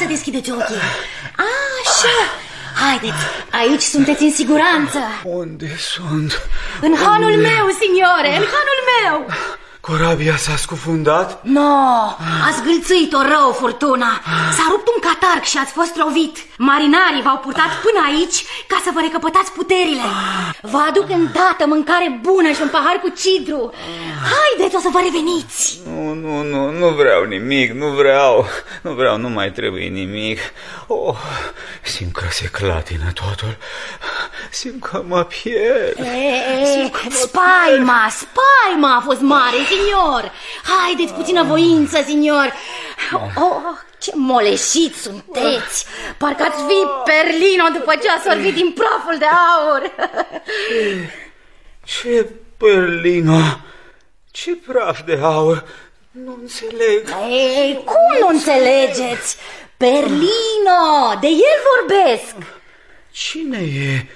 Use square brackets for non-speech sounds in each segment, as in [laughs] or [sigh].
să deschideți ochii! Așa! Haideți, aici sunteți în siguranță! Unde sunt? În hanul meu, signore, în hanul meu! Corabia s-a scufundat? No, a zgâlțuit-o rău furtuna S-a rupt un catarg și ați fost lovit Marinarii v-au purtat până aici ca să vă recăpătați puterile. Vă aduc îndată mâncare bună și un pahar cu cidru. Haideți, o să vă reveniți. Nu, nu, nu, nu vreau nimic, nu vreau Nu vreau, nu mai trebuie nimic. Oh, Simt că se clatină totul Simt că mă pierd e, Spaima, spaima a fost mare, signor Haideți puțină voință, signor Oh, ce moleșit sunteți Parcă ați fi Perlino după ce a sorbit din praful de aur [laughs] Ce Perlino? Ce praf de aur? Nu înțeleg Ei, cum nu înțelegeți? Perlino, de el vorbesc Cine e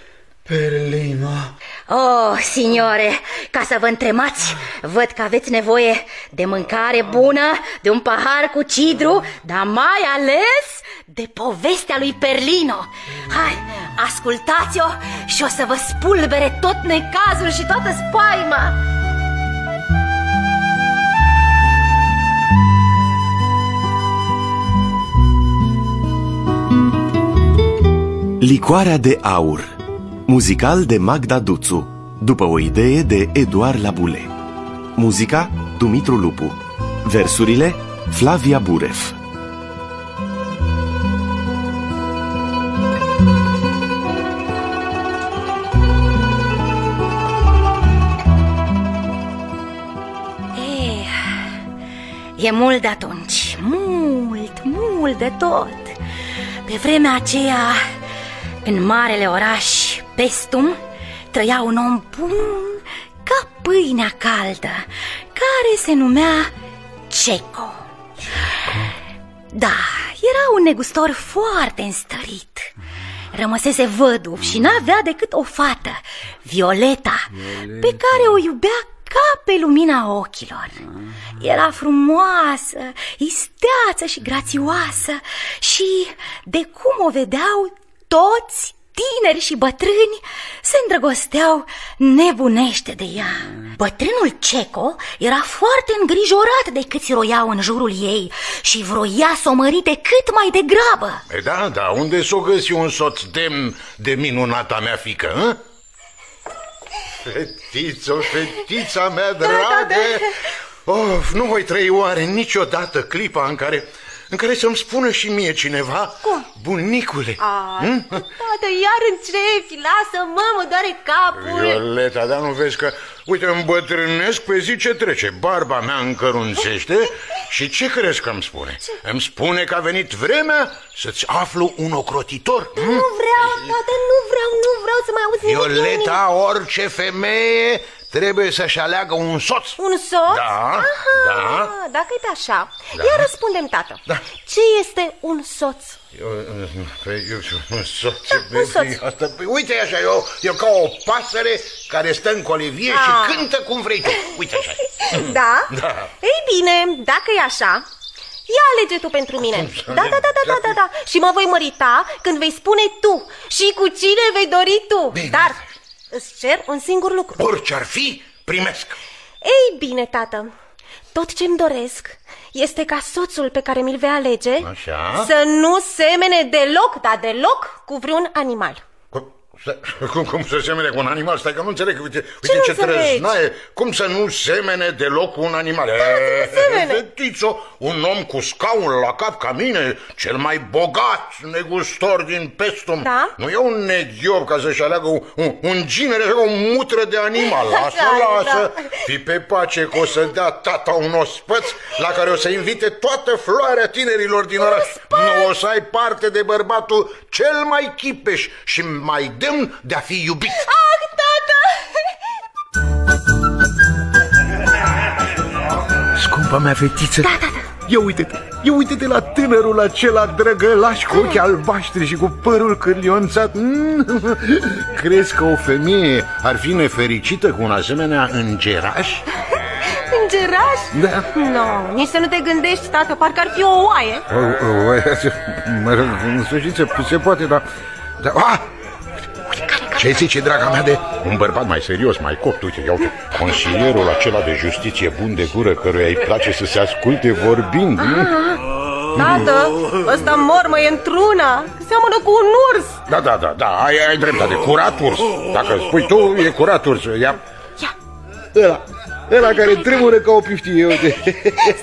Perlino? Oh, signore, ca să vă întremați, văd că aveți nevoie de mâncare bună, de un pahar cu cidru, dar mai ales de povestea lui Perlino. Hai, ascultați-o și o să vă spulbere tot necazul și toată spaima. Licoarea de aur Muzical de Magda Duțu. După o idee de Eduard Labule. Muzica Dumitru Lupu. Versurile Flavia Buref E, e mult de atunci, mult, mult de tot. Pe vremea aceea, în marele oraș Pestum, trăia un om bun ca pâinea caldă Care se numea Ceco. Da, era un negustor foarte înstărit. Rămăsese văduv și n-avea decât o fată, Violeta, pe care o iubea ca pe lumina ochilor. Era frumoasă, isteață și grațioasă Și de cum o vedeau toți tineri și bătrâni se îndrăgosteau nebunește de ea Bătrânul Ceco era foarte îngrijorat de câți roiau în jurul ei Și vroia să o mărite cât mai degrabă E da, da, unde s-o găsi un soț demn de minunata mea fică, hă? Fetiță, fetița mea dragă da, da, da. Of, nu voi trăi oare niciodată clipa în care în care să-mi spună și mie cineva Cum? Bunicule A, hm? Tată, iar începi, lasă-mă, mă doare capul Violeta, dar nu vezi că, uite, îmbătrânesc pe zi ce trece Barba mea încărunțește [laughs] și ce crezi că îmi spune? Ce? Îmi spune că a venit vremea să-ți aflu un ocrotitor hm? Nu vreau, tată, nu vreau, nu vreau să mai auzi Violeta, nimic orice femeie trebuie să-și aleagă un soț Un soț? Da, Aha, da Dacă e așa, da. ia răspundem, tată da. Ce este un soț? Eu, eu, un soț, da, un soț. Asta, uite așa, eu, eu ca o pasăre care stă în colivie A. și ah. cântă cum vrei tu Uite așa [laughs] Da? da Ei bine, dacă e așa Ia alege tu pentru mine Da, da, da, da, da, da, da Și mă voi mărita când vei spune tu Și cu cine vei dori tu Bine. Dar Îți cer un singur lucru. Orice ar fi, primesc. Ei bine, tată Tot ce-mi doresc este ca soțul pe care mi-l vei alege Așa? Să nu semene deloc, dar deloc, cu vreun animal. Stai, [laughs] Cum, cum să semene cu un animal? Stai că nu înțeleg. Uite, nu uite ce înțelegi? trăznaie. Cum să nu semene deloc cu un animal? Da, să semene. Fetițo, un om cu scaun la cap ca mine, cel mai bogat negustor din Pestum. Da? Nu e un neghiob ca să-și aleagă un, un, un ginere, o mutră de animal. [laughs] Lasă, Așa e, lasă. da. Fi pe pace că o să dea tata un ospăț la care o să invite toată floarea tinerilor din oraș. Nu o să ai parte de bărbatul cel mai chipeș și mai demn de a fi iubit. Ah, tata! Scumpa mea fetiță, Da, da, da. ia uite-te, ia uite-te la tânărul acela drăgălaș cu ochii albaștri și cu părul cârlionțat. Mm, [laughs] Crezi că o femeie ar fi nefericită cu un asemenea îngeraș? [laughs] Îngeraș? Da. Nu, nici să nu te gândești, tată, parcă ar fi o oaie. O, o, o, [laughs] mă rog, în sfârșit se, se poate, dar... dar ah! Ce zice, draga mea, de un bărbat mai serios, mai copt? Uite, ia uite, consilierul acela de justiție bun de gură, căruia îi place să se asculte vorbind. nu? Tată, ăsta mormă e într-una. Seamănă cu un urs. Da, da, da, da, ai, ai dreptate, curat urs. Dacă spui tu, e curat urs. Ia, Ia, ăla, ăla care tremură ca o piftie, uite.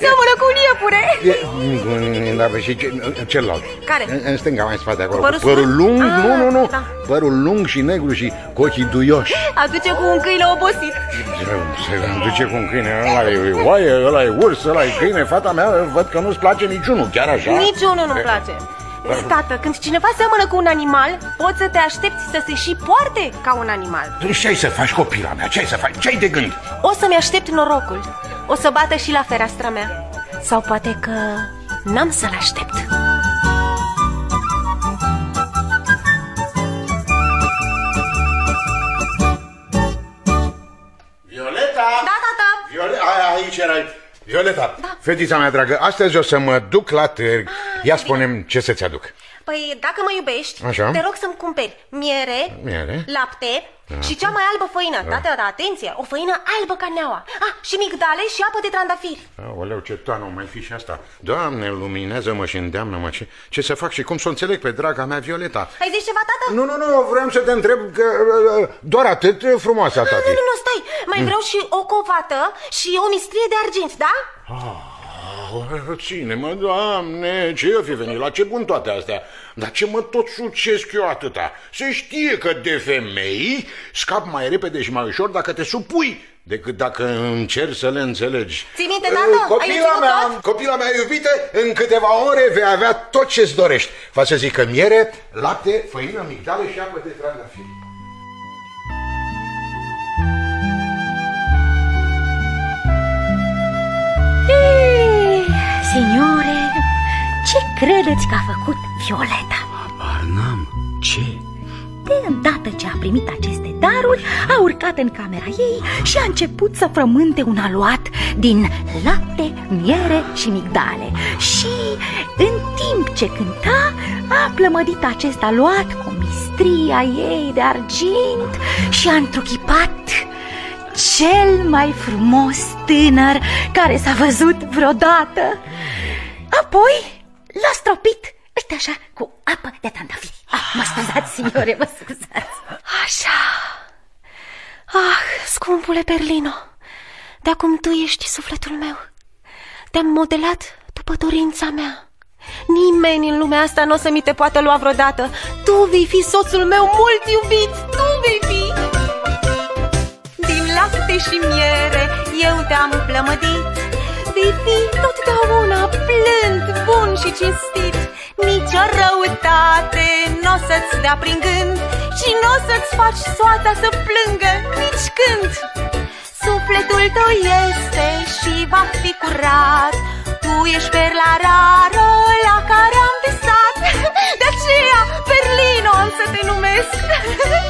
seamănă cu un iepure. E, Da, și ce, celălalt. Care? În, în stânga, mai în spate, acolo. Părul cu părul scurt? lung, Ah, nu, nu, nu. da. Părul lung și negru și cu ochii duioși. Aduce cu un câine obosit. Se duce cu un câine, ăla e oaie, ăla e urs, ăla e câine. Fata mea, văd că nu-ți place niciunul, chiar așa? Niciunul nu-mi place. Tată, când cineva seamănă cu un animal, poți să te aștepți să se și poarte ca un animal. Deci ce ai să faci, copila mea? Ce ai să faci? Ce ai de gând? O să-mi aștept norocul. O să bată și la fereastra mea. Sau poate că n-am să-l aștept. Violeta! Da, tata! Violeta, aici erai. Violeta, da. fetița mea dragă, astăzi o să mă duc la târg. Ia spunem ce să-ți aduc. Păi, dacă mă iubești, Așa. te rog să-mi cumperi miere, Miere. lapte și cea mai albă făină. Da. da, da, atenție, o făină albă ca neaua. Ah, și migdale și apă de trandafiri. Aoleu, ce toană, mai fi și asta. Doamne, luminează-mă și îndeamnă-mă. Ce, ce să fac și cum să o înțeleg pe draga mea, Violeta? Ai zis ceva, tată? Nu, nu, nu, vreau să te întreb că uh, doar atât frumoasa, Nu, tati. nu, nu, stai. Mai vreau și o covată și o mistrie de argint, da? Oh, Ține-mă, doamne, ce eu fi venit, la ce bun toate astea? Dar ce mă tot sucesc eu atâta? Se știe că de femei scap mai repede și mai ușor dacă te supui decât dacă încerci să le înțelegi. Ții minte, Eh, tată? Ai Copila reținut mea, tot? copila mea iubită, în câteva ore vei avea tot ce-ți dorești. Fa să zic că miere, lapte, făină, migdale și apă de trandafiri. Signore, ce credeți că a făcut Violeta? Habar n-am. Ce? De îndată ce a primit aceste daruri, a urcat în camera ei și a început să frământe un aluat din lapte, miere și migdale. Și în timp ce cânta, a plămădit acest aluat cu mistria ei de argint și a întruchipat cel mai frumos tânăr care s-a văzut vreodată. Apoi l-a stropit, uite așa, cu apă de trandafiri. Ah, mă scuzați, signore, mă scuzați. Așa. Ah, scumpule Berlino, de acum tu ești sufletul meu. Te-am modelat după dorința mea. Nimeni în lumea asta nu o să mi te poată lua vreodată. Tu vei fi soțul meu mult iubit, tu vei fi. Din lapte și miere eu te-am plămădit. Vei fi totdeauna blând, bun și cinstit. Nici o răutate n-o să-ți dea prin gând Și n-o să-ți faci soata să plângă nici când Sufletul tău este și va fi curat Tu ești perla rară la care am visat De aceea, Berlino, am să te numesc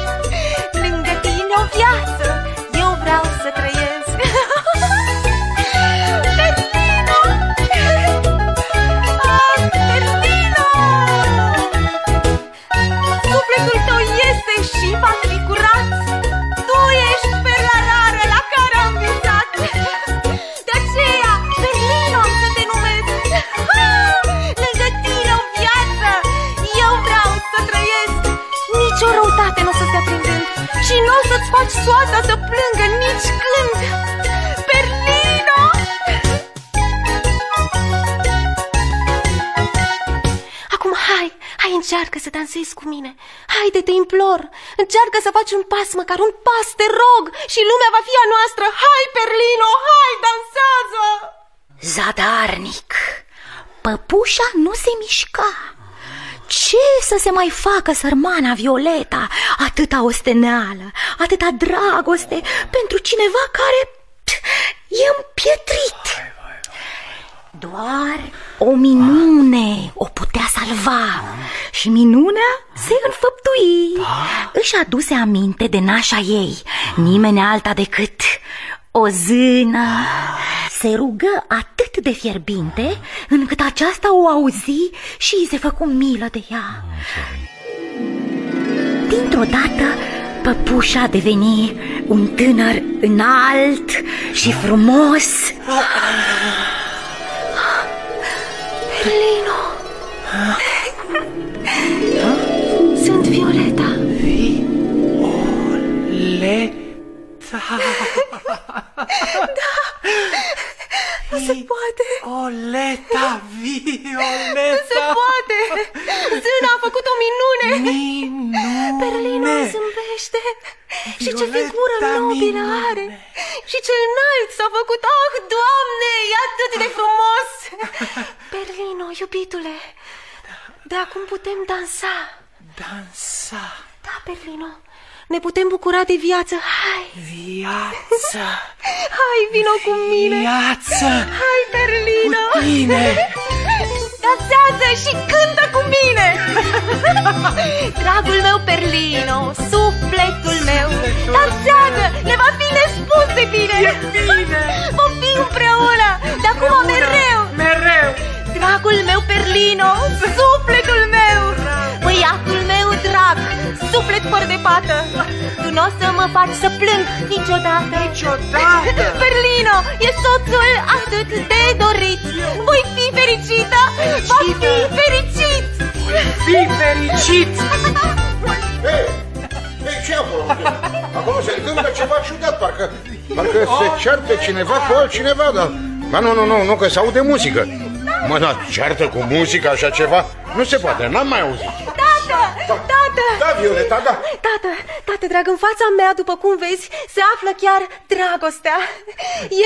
[laughs] Lângă tine o viață faci soasa să plângă nici când Perlino! Acum hai, hai încearcă să dansezi cu mine Haide, te implor Încearcă să faci un pas, măcar un pas, te rog Și lumea va fi a noastră Hai, Perlino, hai, dansează! Zadarnic Păpușa nu se mișca ce să se mai facă sărmana Violeta? Atâta osteneală, atâta dragoste pentru cineva care e împietrit. Doar o minune o putea salva și minunea se înfăptui. Își aduse aminte de nașa ei, nimeni alta decât o zână se rugă atât de fierbinte încât aceasta o auzi și îi se făcu milă de ea. Dintr-o dată, păpușa deveni un tânăr înalt și frumos. [laughs] Da! Nu se poate! Oleta, Violeta! Nu se poate! Zâna a făcut o minune! Minune! Perlino zâmbește! Și ce figură nobilă are! Și ce înalt s-a făcut! Ah, Doamne, e atât de frumos! [laughs] Perlino, iubitule, de acum putem dansa! Dansa! Da, Perlino, ne putem bucura de viață, hai! Viață! [laughs] Hai, vino cu mine! Viață! Hai, Berlino! Cu tine! [laughs] Dansează și cântă cu mine! [laughs] Dragul meu, Perlino, sufletul meu, dansează! Ne va fi nespus de bine! E bine! Vom fi împreună, de acum mereu! Mereu! Dragul meu, Perlino, sufletul meu, băiatul meu drag, suflet fără de pată, tu nu o să mă faci să plâng niciodată. Niciodată! [laughs] Perlino, e soțul atât de dorit, voi fi fericită, va fi fericit. Fii fericit! [laughs] Ei, ei, ce acolo? Acolo se întâmplă ceva ciudat, parcă, parcă se ceartă cineva cu altcineva, dar... Ba nu, nu, nu, nu, că se aude muzică. Mă, da, ceartă cu muzică așa ceva? Nu se poate, n-am mai auzit. Tată, tată! Da, Violeta, da. Tată, tată drag, în fața mea, după cum vezi, se află chiar dragostea.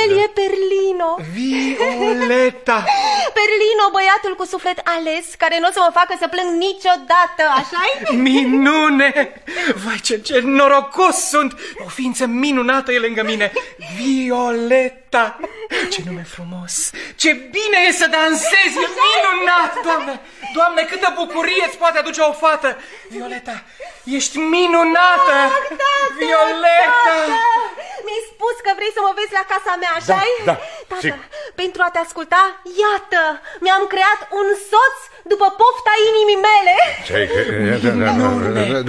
El e Perlino. Violeta! [laughs] Perlino, băiatul cu suflet ales, care nu o să mă facă să plâng niciodată, așa-i? Minune! Vai, ce, ce norocos sunt! O ființă minunată e lângă mine! Violeta! Ce nume frumos! Ce bine e să dansezi! E minunat, Doamne! Doamne, câtă bucurie îți poate aduce o fată! Violeta, ești minunată! Violeta! Mi-ai spus că vrei să mă vezi la casa mea, așa-i? Da, da, Tată, sigur. pentru a te asculta, iată, mi-am creat un soț după pofta inimii mele. Ce-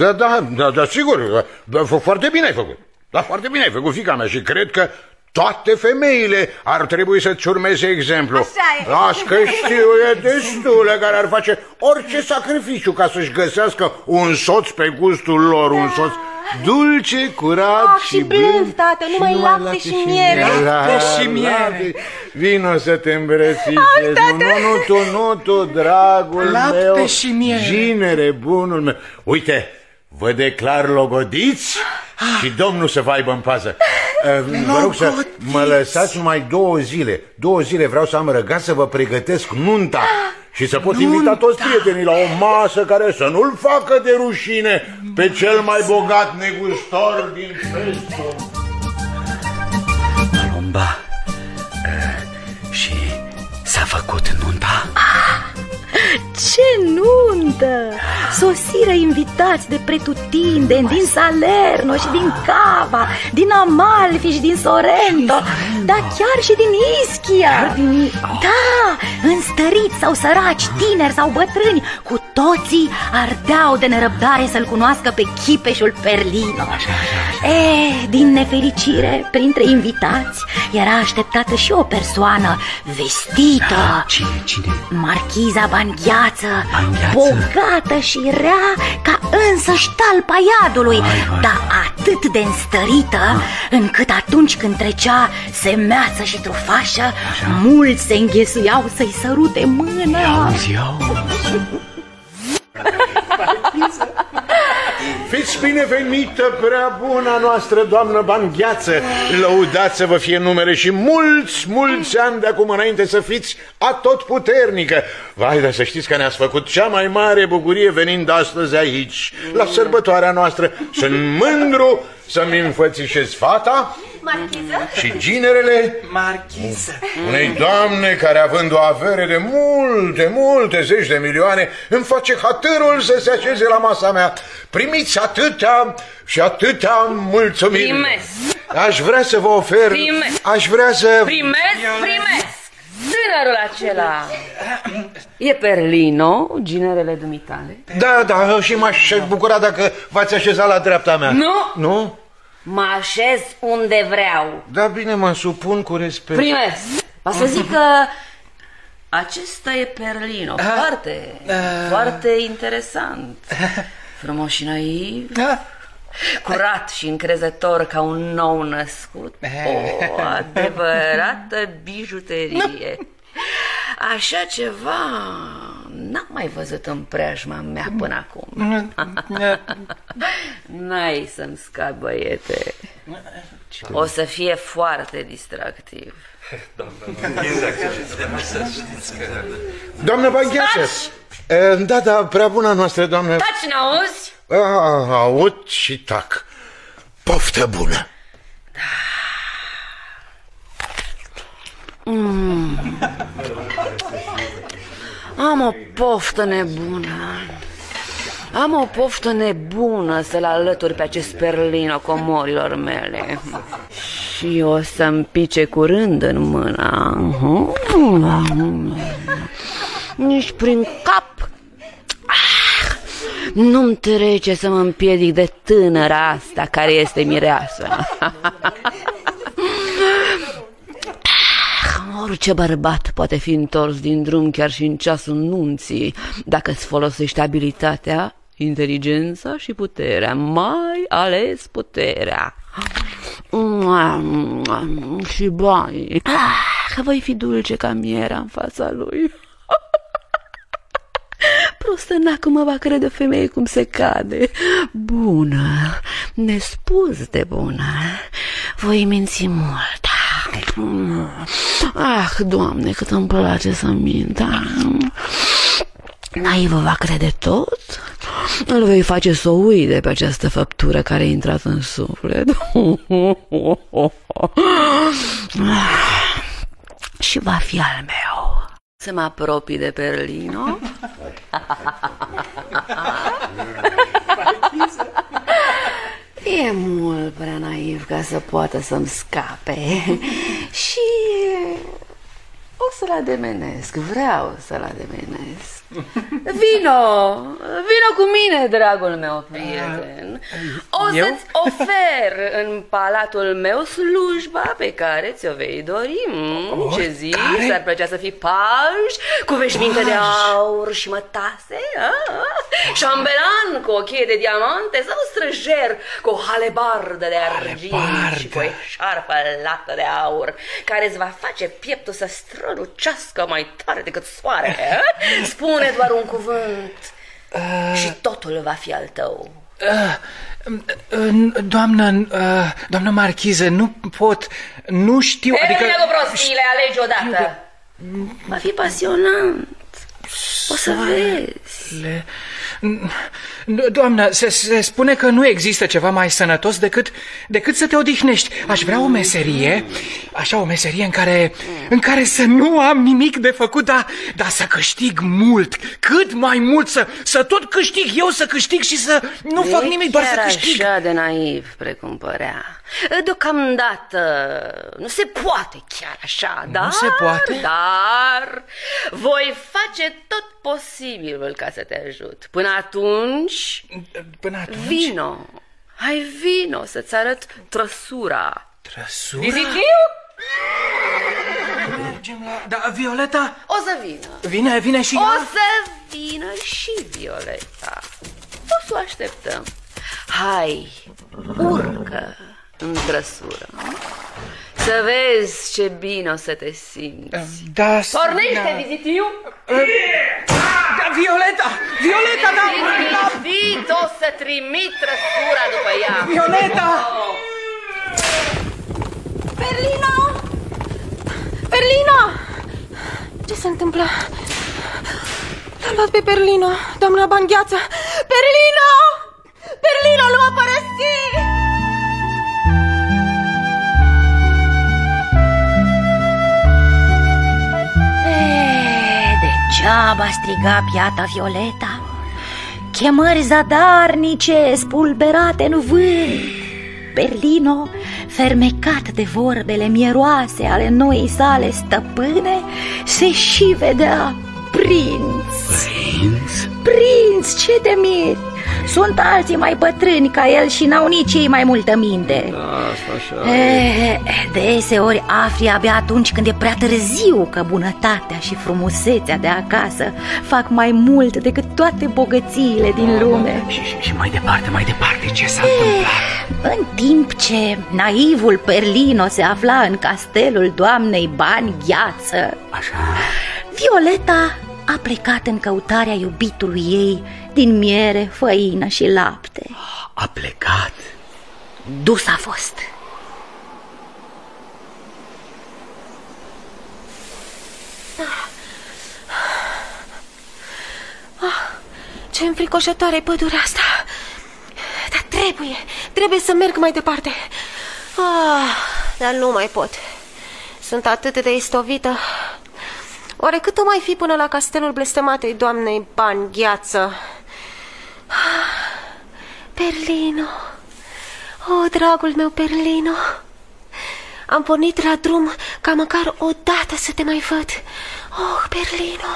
Da, da, da, da, da, sigur, da, fo- foarte bine ai făcut. Da, foarte bine ai făcut, fica mea, și cred că toate femeile ar trebui să-ți urmeze exemplu. Așa e. Las că știu, e destule care ar face orice sacrificiu ca să-și găsească un soț pe gustul lor, un soț dulce, curat Ah, și blând, tată, și numai lapte și miere. Lapte și La- miere. lapte. Vino să te îmbrățișezi. Ah, Nu, nu, nu, tu, nu, tu, dragul Lapte meu. și miere. Ginere, bunul meu. Uite, vă declar logodiți și domnul să vă aibă în pază. Uh, Vă rog să Logodiți. mă lăsați numai două zile. Două zile vreau să am răgaz să vă pregătesc nunta. Și să pot invita toți prietenii la o masă care să nu-l facă de rușine pe cel mai bogat negustor din Festo. Palomba, și s-a făcut nunta? Ce nuntă! Sosiră invitați de pretutindeni, din Salerno și din Cava, din Amalfi și din Sorrento, dar chiar și din Ischia. Da, înstăriți sau săraci, tineri sau bătrâni, cu toții ardeau de nerăbdare să-l cunoască pe chipeșul Perlino. E, din nefericire, printre invitați, era așteptată și o persoană vestită. Cine, cine? Marchiza Banchiara maghiață, bogată și rea ca însăși ștalpa iadului, dar atât de înstărită încât atunci când trecea semeață și trufașă, mulți se înghesuiau să-i sărute mâna. [laughs] Fiți binevenită, prea bună noastră doamnă Bangheață. Lăudați să vă fie numele și mulți, mulți ani de acum înainte să fiți atotputernică. Vai, dar să știți că ne-ați făcut cea mai mare bucurie venind astăzi aici La sărbătoarea noastră. Sunt mândru să-mi înfățișez fata Marchiză? și ginerele Marchiză. unei doamne care având o avere de multe, multe zeci de milioane îmi face hatărul să se așeze la masa mea. Primiți atâtea și atâtea mulțumiri. Primesc. Aș vrea să vă ofer... Primesc. Aș vrea să... Primesc, primesc! Tânărul acela E Perlino, ginerele dumitale Da, da, și m-aș bucura dacă v-ați așezat la dreapta mea. Nu. Nu? Mă așez unde vreau. Da, bine, mă supun cu respect. Primesc Va să zic că acesta e Perlino Foarte, foarte interesant. Frumos și naiv. Da. Curat și încrezător ca un nou născut. O adevărată bijuterie. Așa ceva n-am mai văzut în preajma mea până acum N-ai să-mi scap, băiete O să fie foarte distractiv Doamnă Bagheață! Da, da, prea bună noastră, doamnă. Taci, n-auzi? Ah, aud și tac. Poftă bună. Am o poftă nebună Am o poftă nebună să-l alături pe acest perlino comorilor mele. Și o să-mi pice curând în mâna Nici prin cap. Ah, Nu-mi trece să mă împiedic de tânăra asta care este mireasă Orice bărbat poate fi întors din drum chiar și în ceasul nunții dacă îți folosești abilitatea, inteligența și puterea, mai ales puterea. Și bani. Ah, că voi fi dulce ca mierea în fața lui. [laughs] Prostă cum mă va crede o femeie cum se cade. Bună, nespus de bună. Voi minți mult. Ah, Doamne, cât îmi place să mint. Naivă va crede tot? Îl vei face să uite pe această făptură care a intrat în suflet. [laughs] Și va fi al meu. Să mă apropii de Perlino? [laughs] E mult prea naiv ca să poată să-mi scape [laughs] Și o să-l ademenesc, vreau să-l ademenesc. Vino, vino cu mine, dragul meu prieten O Eu? să-ți ofer în palatul meu slujba pe care ți-o vei dori mm, Ce zi, care? s-ar plăcea să fii paj cu veșminte de aur și mătase a? Șambelan cu o cheie de diamante sau străjer cu o halebardă de argint și Halebardă. cu o eșarfă lată de aur Care îți va face pieptul să strălucească mai tare decât soarele a? Spune doar un cuvânt și totul va fi al tău Doamnă, uh, doamnă marchiză, nu pot, nu știu, Adică... adică... cu prostiile, alegi odată. Va fi pasionant. O să vezi. Le... Doamnă, se, se spune că nu există ceva mai sănătos decât, decât să te odihnești. Aș vrea o meserie, așa o meserie în care, în care să nu am nimic de făcut, dar, dar să câștig mult, cât mai mult, să, să tot câștig eu, să câștig și să nu fac Nu-i nimic, doar să chiar câștig. așa de naiv precum părea Deocamdată nu se poate chiar așa dar, se poate? Dar voi face tot posibilul ca să te ajut Până atunci, Până atunci... vino Hai vino să-ți arăt trăsura Trăsura? Vizitiu? mergem la... Da, Violeta? O să vină. Vine, vine și O ea? să vină și Violeta. O să o așteptăm. Hai, urcă în trăsură. Să vezi ce bine o să te simți. Da, Pornește, vizitiu! Da, Violeta! Violeta, da! da Liniștit, o să trimit trăsura după ea. Violeta! Perlina! Perlina! Ce se întâmplă? L-a luat pe Perlina, doamna Bangheață! Perlina! Perlina nu a părăsit! Degeaba striga piata Violeta Chemări zadarnice spulberate în vânt Berlino, fermecat de vorbele mieroase ale noii sale stăpâne Se și vedea prinț Prinț? Prinț, ce te miri? Sunt alții mai bătrâni ca el și n-au nici ei mai multă minte Asta așa E, deseori afli abia atunci când e prea târziu că bunătatea și frumusețea de acasă fac mai mult decât toate bogățiile din lume. și, și, și mai departe, mai departe, ce s-a întâmplat? În timp ce naivul Perlino se afla în castelul doamnei Bani Gheață, Așa Violeta a plecat în căutarea iubitului ei din miere, făină și lapte. A plecat Dus a fost. Ce înfricoșătoare e pădurea asta! Dar trebuie, trebuie să merg mai departe. Ah, dar nu mai pot. Sunt atât de istovită. Oare cât o mai fi până la castelul blestematei doamnei Ban Gheață? Ah, Perlino! Oh, dragul meu Perlino! Am pornit la drum ca măcar o dată să te mai văd. Oh, Perlino!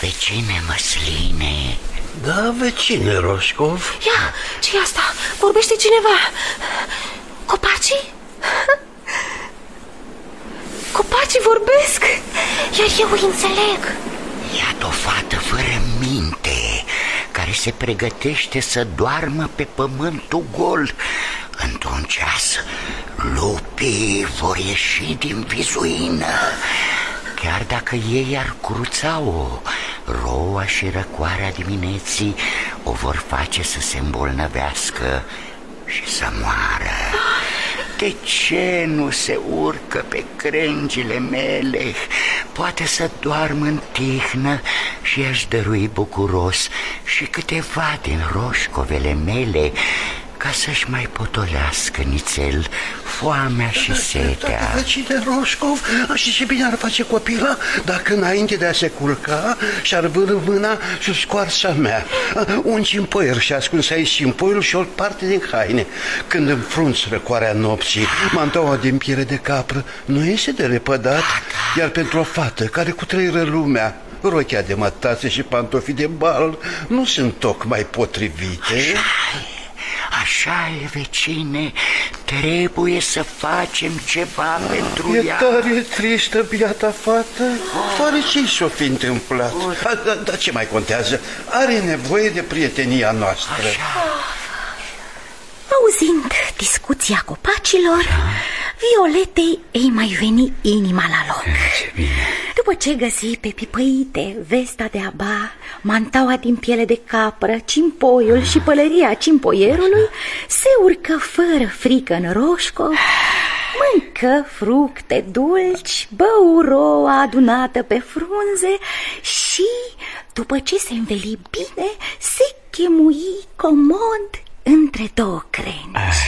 Vecine măsline Da, vecine Roșcov Ia, ce e asta? Vorbește cineva Copacii? [laughs] Copacii vorbesc Iar eu îi înțeleg Iată o fată fără minte Care se pregătește să doarmă pe pământul gol. Într-un ceas Lupii vor ieși din vizuină. Chiar dacă ei ar cruța-o Roa și răcoarea dimineții O vor face să se îmbolnăvească Și să moară De ce nu se urcă pe crengile mele? Poate să doarmă în tihnă și aș dărui bucuros Și câteva din roșcovele mele ca să-și mai potolească nițel foamea și setea. Vecine Roșcov, și ce bine ar face copila dacă înainte de a se culca și-ar vârâ mâna și scoarța mea. Un cimpoier și ascuns aici cimpoiul și o parte din haine. Când înfrunți răcoarea nopții, mantaua din piele de capră nu iese de repădat, iar pentru o fată care cutreieră lumea, rochea de mătase și pantofii de bal nu sunt tocmai potrivite. Așa Așa e, vecine, trebuie să facem ceva pentru E ea. tare tristă, biata fată. Oare ce și-o fi întâmplat? Dar da, da, ce mai contează? Are nevoie de prietenia noastră. Auzind discuția copacilor, Violetei ei mai veni inima la loc. Ce bine. După ce găsi pe pipăite vesta de aba, mantaua din piele de capră, cimpoiul și pălăria cimpoierului, se urcă fără frică în roșco, mâncă fructe dulci, bău roa adunată pe frunze și, după ce se înveli bine, se chemui comod între două crengi.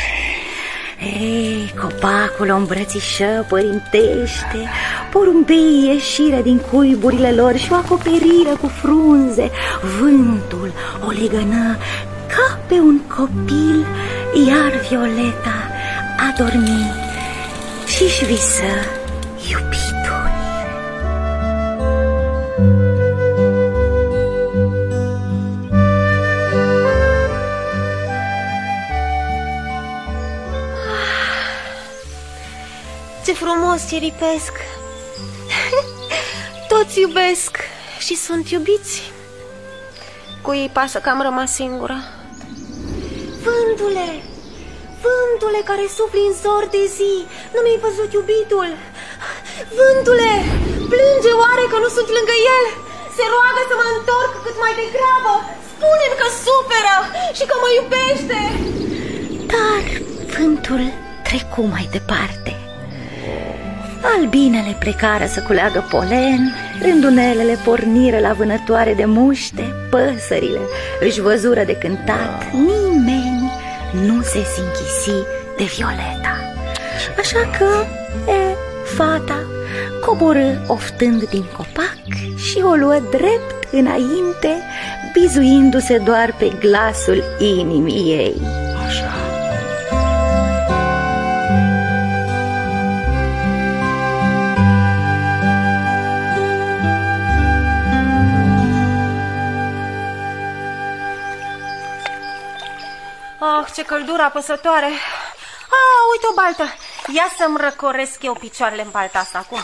Ei, copacul o îmbrățișă părintește, porumbei ieșire din cuiburile lor și o acoperiră cu frunze. Vântul o legănă ca pe un copil, iar Violeta a dormit și-și visă iubitul. Ce frumos ciripesc [laughs] Toți iubesc și sunt iubiți. Cui îi pasă că am rămas singură? Vântule! Vântule care sufli în zor de zi, nu mi-ai văzut iubitul? Vântule, plânge oare că nu sunt lângă el? Se roagă să mă întorc cât mai degrabă. Spune-mi că suferă și că mă iubește. Dar vântul trecu mai departe. Albinele plecară să culeagă polen, rândunelele porniră la vânătoare de muște, păsările își văzură de cântat, nimeni nu se sinchisi de Violeta. Așa că, e, fata coborâ oftând din copac și o luă drept înainte, bizuindu-se doar pe glasul inimii ei. Ce căldură apăsătoare! Ah, uite o baltă! Ia să-mi răcoresc eu picioarele în balta asta acum.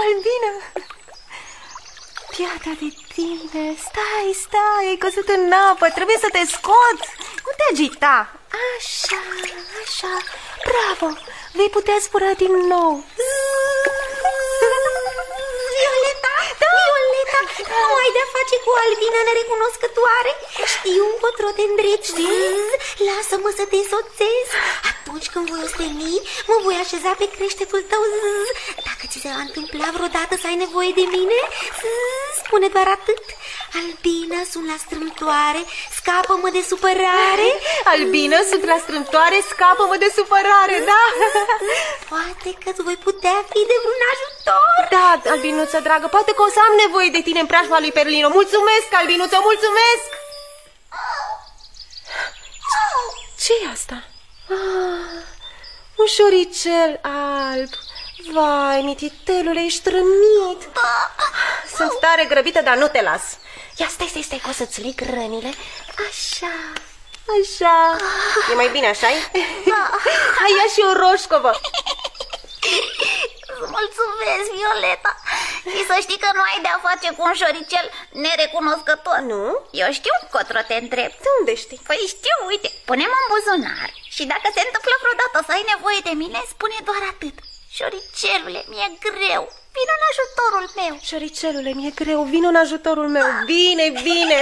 Albina! Piata de tine! Stai, stai, ai căzut în apă, trebuie să te scoți! Nu te agita! Așa, așa, bravo! Vei putea zbura din nou! Violeta, da? Violeta, nu ai de-a face cu albina nerecunoscătoare? Știu încotro te îndrepti. Lasă-mă să te însoțesc. Atunci când voi osteni, mă voi așeza pe creștetul tău. Dacă ți se va întâmpla vreodată să ai nevoie de mine, spune doar atât. Albina, sunt la strâmtoare, scapă-mă de supărare. Albină, sunt la strâmtoare, scapă-mă de supărare, da? Poate că îți voi putea fi de un ajutor. Da, albinuță dragă, poate că o să am nevoie de tine în preajma lui Perlino. Mulțumesc, albinuță, mulțumesc! ce e asta? Ah, un șoricel alb. Vai, mititelule, ești rănit. Sunt tare grăbită, dar nu te las. Ia, stai, stai, stai, că o să-ți leg rănile. Așa, așa. E mai bine așa -i? Hai, ia și o roșcovă. Mulțumesc, Violeta. Și să știi că nu ai de-a face cu un șoricel nerecunoscător. Nu? Eu știu încotro te întreb. De unde știi? Păi știu, uite, punem în buzunar și dacă se întâmplă vreodată să ai nevoie de mine, spune doar atât. Șoricelule, mi-e greu, vino în ajutorul meu. Șoricelule, mi-e greu, vino în ajutorul meu. Bine, bine.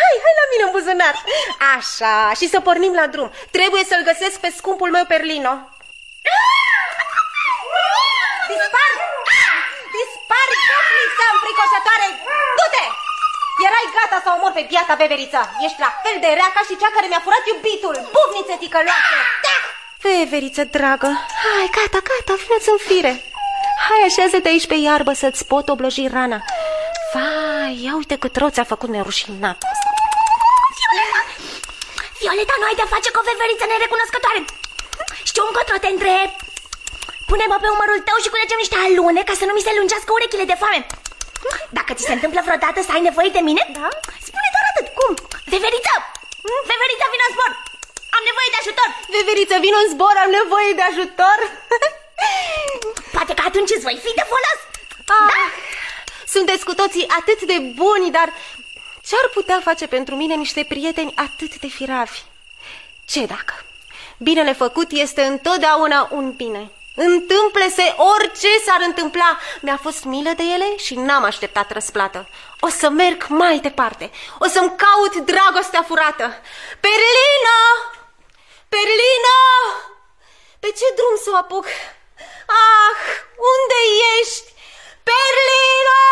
Hai, hai la mine în buzunar. Așa, și să pornim la drum. Trebuie să-l găsesc pe scumpul meu Perlino. Dispar! Dispar, copnița înfricoșătoare! Du-te! Erai gata să omor pe biata beveriță. Ești la fel de rea ca și cea care mi-a furat iubitul. Bufniță ticăloasă! Da! Beveriță dragă, hai, gata, gata, vină-ți în fire. Hai, așează-te aici pe iarbă să-ți pot obloji rana. Vai, ia uite cât roți a făcut nerușinat. Violeta, Violeta, nu ai de-a face cu o veveriță nerecunoscătoare. Știu încotro te întreb. Pune-mă pe umărul tău și culegem niște alune ca să nu mi se lungească urechile de foame. Dacă ți se întâmplă vreodată să ai nevoie de mine, Da? spune doar atât. Cum? Veveriță! Veveriță, vină în zbor! Am nevoie de ajutor! Veveriță, vino în zbor, am nevoie de ajutor. [laughs] Poate că atunci îți voi fi de folos! Ah, Sunteți cu toții atât de buni, dar ce-ar putea face pentru mine niște prieteni atât de firavi? Ce dacă? Binele făcut este întotdeauna un bine. Întâmple-se orice s-ar întâmpla. Mi-a fost milă de ele și n-am așteptat răsplată. O să merg mai departe. O să-mi caut dragostea furată. Perlino! Perlino! Pe ce drum să o apuc? Ah, unde ești? Perlino!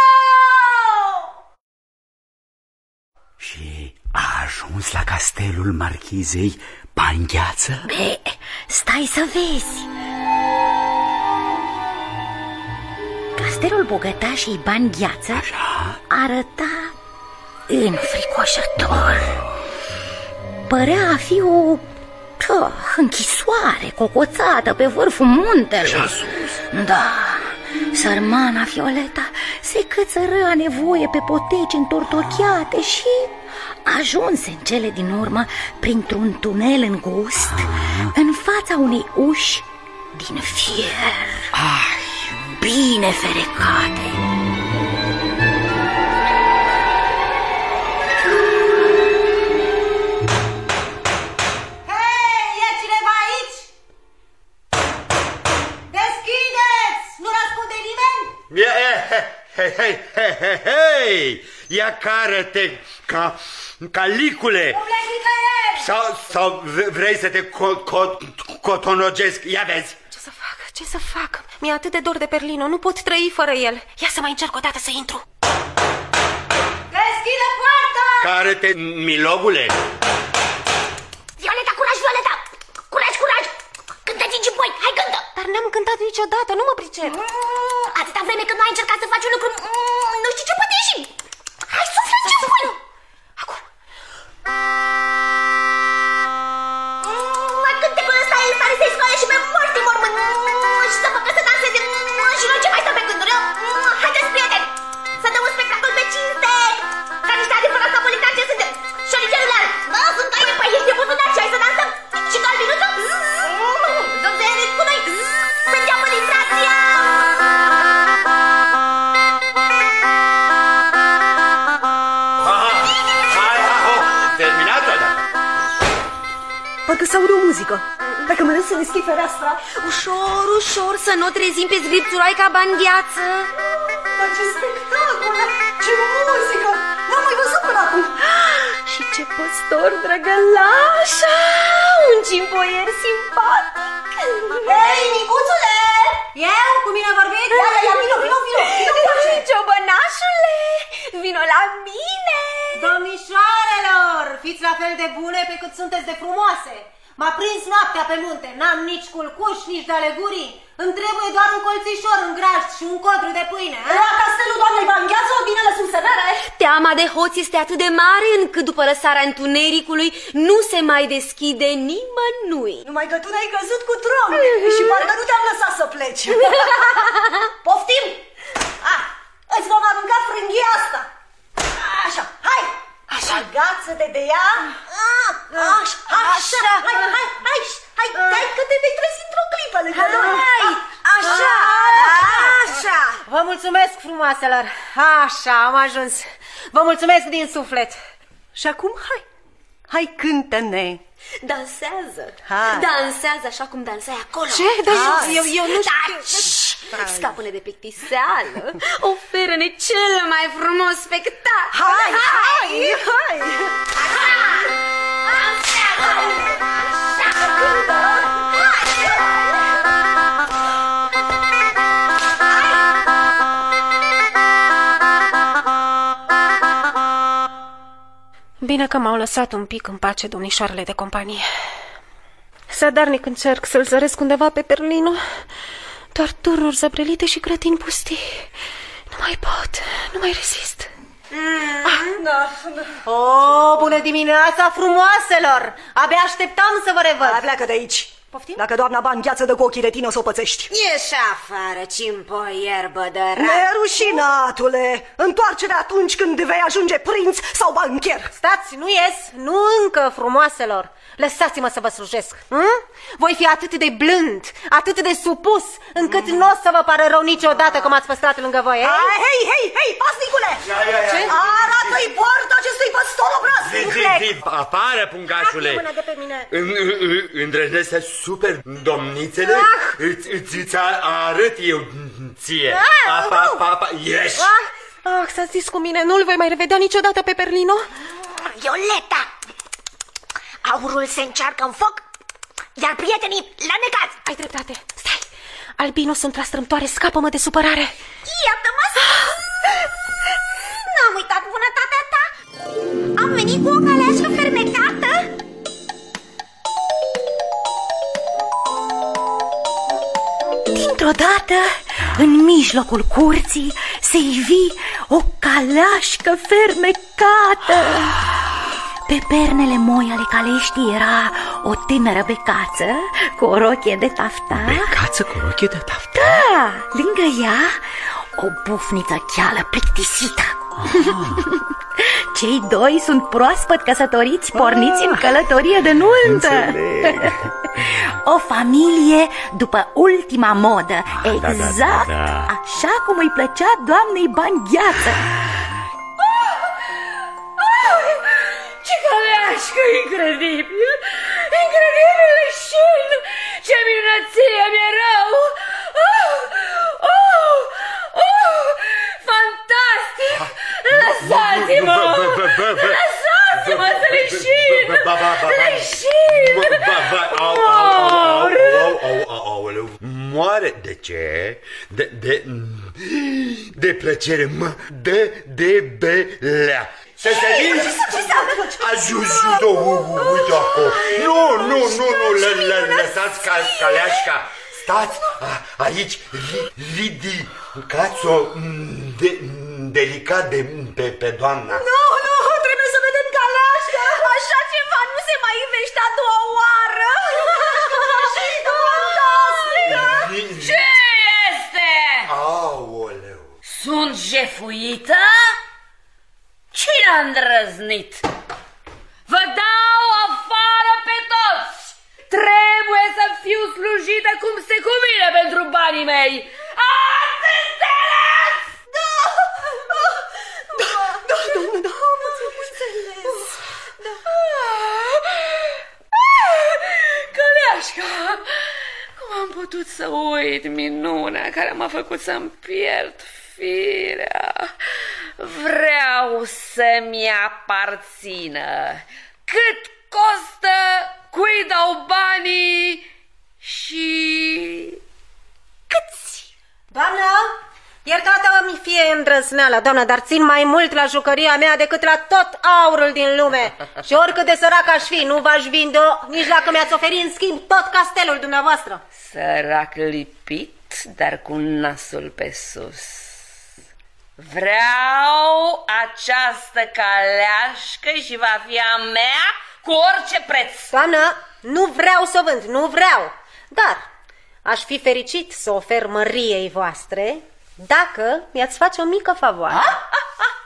Și a ajuns la castelul marchizei Pangheață? Be, stai să vezi Castelul bogătașii Ban Gheață Așa? arăta înfricoșător. Părea a fi o pă, închisoare cocoțată pe vârful muntelui. Da, sărmana Violeta se cățără a nevoie pe poteci întortocheate și ajunse în cele din urmă printr-un tunel îngust în fața unei uși din fier. Ai, bine ferecate Hei, e cineva aici? Deschideți! Nu răspunde nimeni? Hei, hei, hei, hei, hei! Ia cară-te ca, calicule! Nu pleci nicăieri! Sau, sau v- vrei să te co co cotonogesc? Ia vezi! Ce să fac? Ce să fac? Mi-e atât de dor de Perlino, nu pot trăi fără el. Ia să mai încerc o dată să intru. Deschide poarta! Cară-te, milogule! Violeta, curaj, Violeta! Curaj, curaj! Cântă Gigi Boy, hai cântă! Dar n-am cântat niciodată, nu mă pricep. Mm, atâta vreme când nu ai încercat să faci un lucru, mm, nu știu ce poate ieși. Hai, suflă ce voi! Acum. Mm, Mai cântecul ăsta e în stare să-i scoale și pe morți din mormânt să deschid fereastra. Ușor, ușor, să nu trezim pe zgripțuroi ca bani gheață. Dar ce spectacol! Ce muzică! N-am mai văzut până acum. [gasps] Și ce păstor drăgălașa! Un cimpoier simpatic! Hei, micuțule! Eu? Cu mine vorbiți? Ia, ia, ia, vino, vino, vino! vino [laughs] Ciobănașule, vino la mine! Domnișoarelor, fiți la fel de bune pe cât sunteți de frumoase. M-a prins noaptea pe munte, n-am nici culcuș, nici de alegurii. Îmi trebuie doar un colțișor în grajd și un codru de pâine. a? La castelul doamnei Bangheață o bine lăsum să mere. Teama de hoț este atât de mare încât după lăsarea întunericului nu se mai deschide nimănui. Numai că tu ne-ai căzut cu tron și parcă nu te-am lăsat să pleci. [laughs] Poftim! Ah, îți vom arunca frânghia asta. Așa, hai! Așa, gață-te de ea. Ah, Așa, așa, hai, hai, hai, hai, hai, că te vei trezi într-o clipă lângă noi. Hai, așa, Așa! Vă mulțumesc, frumoaselor! Așa, am ajuns. Vă mulțumesc din suflet. Și acum, hai, hai, cântă-ne. Dansează, Hai. dansează așa cum dansai acolo. Ce? Dar Hai. eu, eu nu știu... Taci! Scapă-ne de plictiseală, [laughs] oferă-ne cel mai frumos spectacol. Hai, hai, hai! Bine că m-au lăsat un pic în pace domnișoarele de companie. Sadarnic încerc să-l zăresc undeva pe Perlino. Doar tururi zăbrelite și grătini pustii. Nu mai pot, nu mai rezist. O, oh, bună dimineața, frumoaselor! Abia așteptam să vă Hai, revăd. pleacă de aici. Poftim? Dacă doamna Bangheață dă cu ochii de tine, o să o pățești. Ieși afară, cimpoier bădărat. Nerușinatule, întoarce-ne atunci când vei ajunge prinț sau bancher. Stați, nu ies, nu încă, frumoaselor. Lăsați-mă să vă slujesc. Hm? Voi fi atât de blând, atât de supus, încât nu o să vă pară rău niciodată că m-ați păstrat lângă voi, eh? Hai, hei, hei, hei, pasnicule! Ce? Arată-i poarta acestui păstor obraznic! Zi, zi, zi, apară, pungașule! Mâna de pe mine. În- în- în- Îndrăznesc să super domnițele? Îți, îți, îți arăt eu ție. Ah, Apa, apa, apa, ieși! Ah, ah să zis cu mine, nu-l voi mai revedea niciodată pe Perlino? Violeta! Aurul se încearcă în foc, iar prietenii la necaz. Ai dreptate. Stai, albino sunt trastrâmtoare, scapă-mă de supărare. Iată-mă! N-am uitat bunătatea ta! Am venit cu o caleașcă fermecată! Dintr-o dată, în mijlocul curții, se ivi o caleașcă fermecată. Pe pernele moi ale caleștii era o tânără becață cu o rochie de tafta. Becață cu rochie de tafta? Da, lângă ea o bufniță cheală plictisită. [laughs] Cei doi sunt proaspăt căsătoriți, porniți în călătorie de nuntă. Înțeleg. [laughs] O familie după ultima modă da, da, Exact da, da. așa cum îi plăcea doamnei Bangheață Ce caleașcă incredibil! Incredibil leșin! Ce minunăție mi-e rău! Oh, oh, oh, fantastic! Lăsați-mă! Lăsați-mă să leșin! Leșin! Aoleu, moare de ce? De, de, de plăcere, mă, de, de belea. Să se Ajută, uite acolo. Nu, nu, nu, nu, lă, lă, lăsați ca, caleașca. Stați a, aici, ri, ridicați-o mm, de, delicat de, pe, pe doamna. Nu, nu, trebuie să vedem caleașca. Așa ceva nu se mai ivește a doua oară. [laughs] Fantastică! Ce este? Aoleu. Sunt jefuită? Cine a îndrăznit? Vă dau afară pe toți! Trebuie să fiu slujită cum se cuvine pentru banii mei! Ați înțeles? Da! Da, da, doamnă, da, am înțeles. Da. Căleașca! Cum am putut să uit minunea care m-a făcut să-mi pierd firea? Vreau să-mi aparțină. Cât costă, cui dau banii și câți? Doamnă, iertată-mi fie îndrăzneala, doamnă, dar țin mai mult la jucăria mea decât la tot aurul din lume. Și oricât de sărac aș fi, nu v-aș vinde nici dacă mi-ați oferi în schimb tot castelul dumneavoastră. Sărac lipit, dar cu nasul pe sus. Vreau această caleașcă și va fi a mea cu orice preț. Doamnă, nu vreau să o vând, nu vreau. Dar aș fi fericit să ofer măriei voastre dacă mi-ați face o mică favoare.